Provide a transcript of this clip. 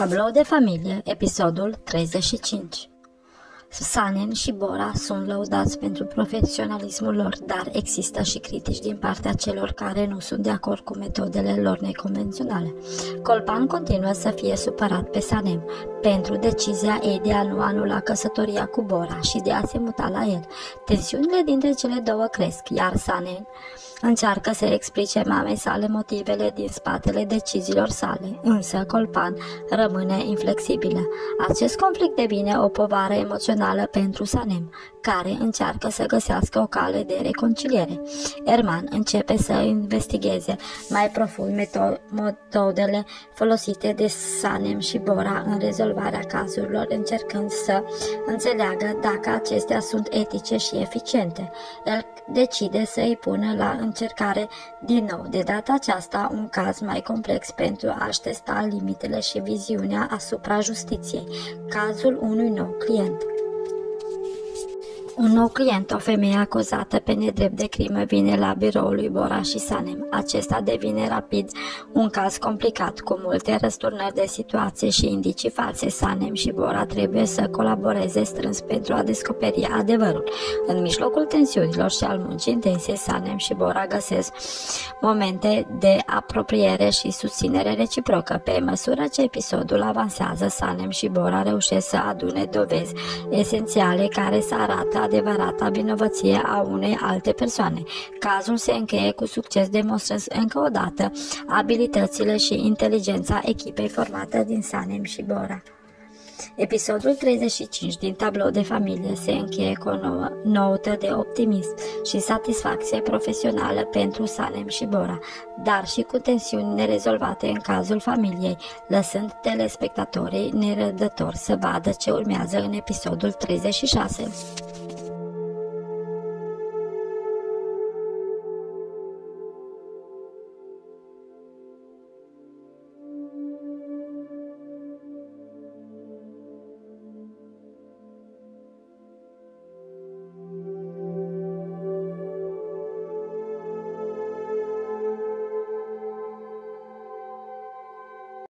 Tablou de familie, episodul 35 Sanen și Bora sunt lăudați pentru profesionalismul lor, dar există și critici din partea celor care nu sunt de acord cu metodele lor neconvenționale. Colpan continuă să fie supărat pe Sanem pentru decizia ei de a nu anula căsătoria cu Bora și de a se muta la el. Tensiunile dintre cele două cresc, iar Sanen Încearcă să explice mamei sale motivele din spatele deciziilor sale, însă Colpan rămâne inflexibilă. Acest conflict devine o povară emoțională pentru Sanem, care încearcă să găsească o cale de reconciliere. Erman începe să investigheze mai profund metodele folosite de Sanem și Bora în rezolvarea cazurilor, încercând să înțeleagă dacă acestea sunt etice și eficiente. El decide să îi pună la încercare din nou, de data aceasta, un caz mai complex pentru a-și testa limitele și viziunea asupra justiției, cazul unui nou client. Un nou client, o femeie acuzată pe nedrept de crimă, vine la biroul lui Bora și Sanem. Acesta devine rapid un caz complicat, cu multe răsturnări de situație și indicii false. Sanem și Bora trebuie să colaboreze strâns pentru a descoperi adevărul. În mijlocul tensiunilor și al muncii intense, Sanem și Bora găsesc momente de apropiere și susținere reciprocă. Pe măsură ce episodul avansează, Sanem și Bora reușesc să adune dovezi esențiale care să arată adevărata vinovăție a unei alte persoane. Cazul se încheie cu succes demonstrând încă o dată abilitățile și inteligența echipei formată din Sanem și Bora. Episodul 35 din tablou de familie se încheie cu o nouă notă de optimism și satisfacție profesională pentru Sanem și Bora, dar și cu tensiuni nerezolvate în cazul familiei, lăsând telespectatorii nerăbdători să vadă ce urmează în episodul 36.